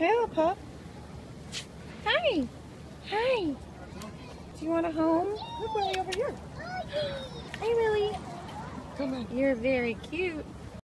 Hello, pup. Hi. Hi. Do you want a home? Look, Willie, over here. Hi, Willie. Come on. You're very cute.